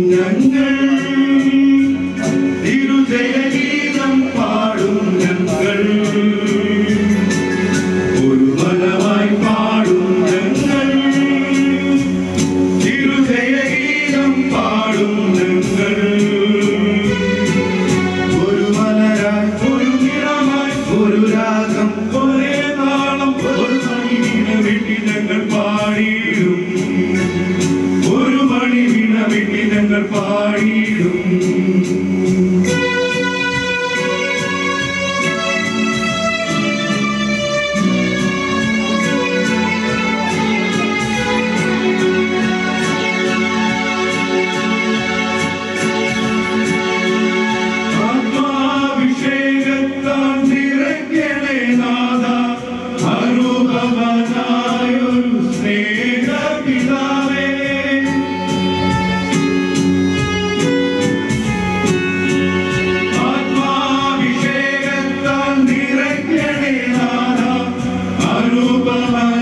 يمنع വെട്ടി Rupa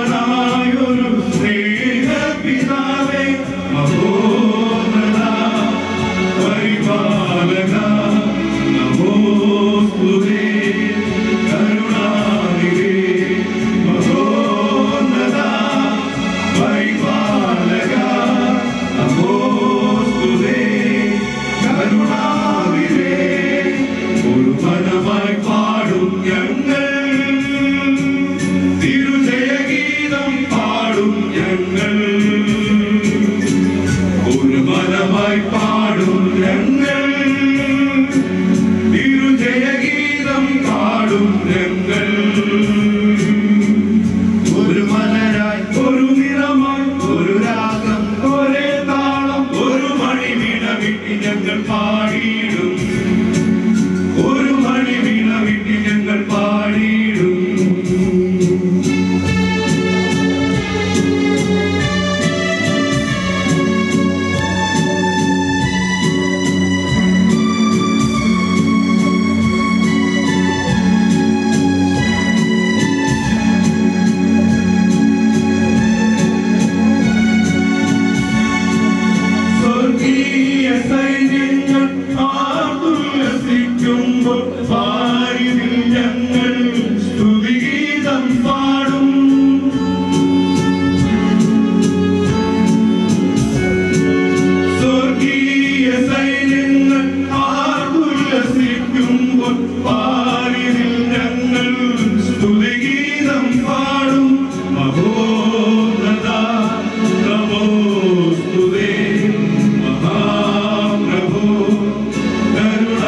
Amen.